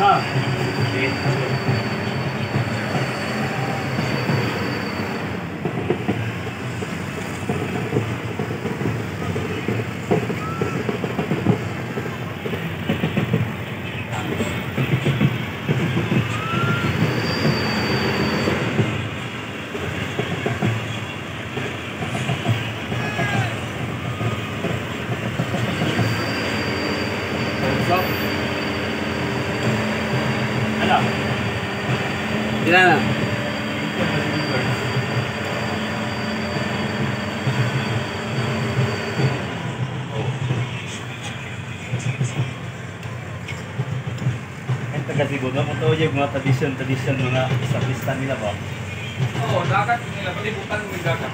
Ah. Okay. So. di dalam kasi bunga mo to yung mga tradisyon tradisyon mga sa nila ba? Oo, oh, dakat nila pati bukan ng dakat.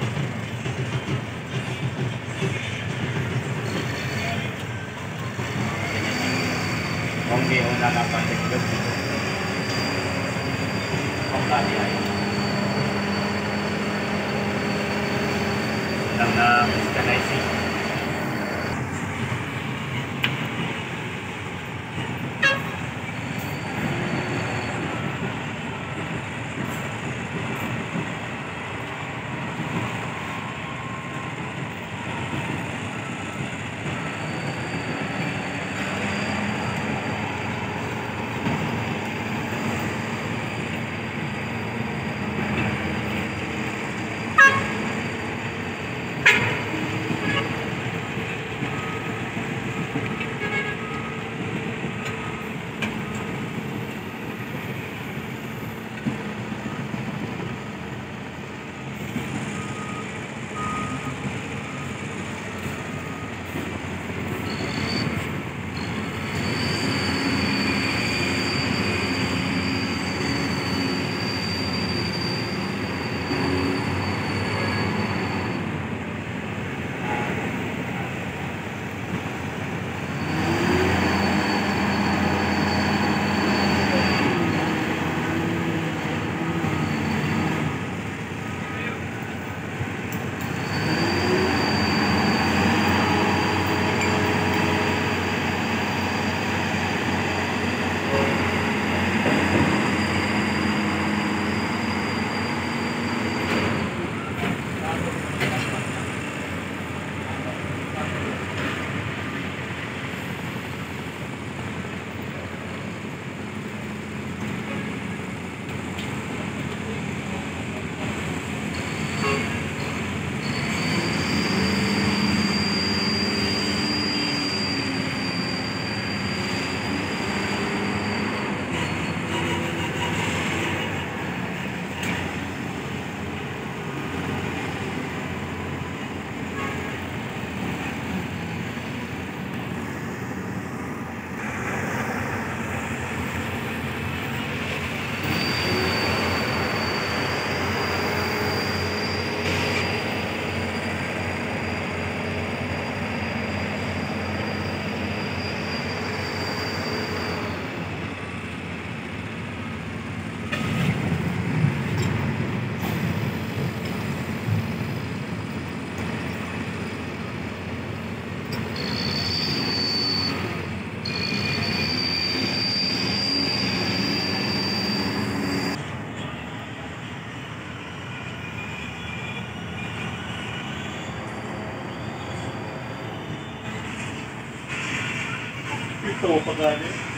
Kung di una bali ay ng uh, mechanizing и то подали.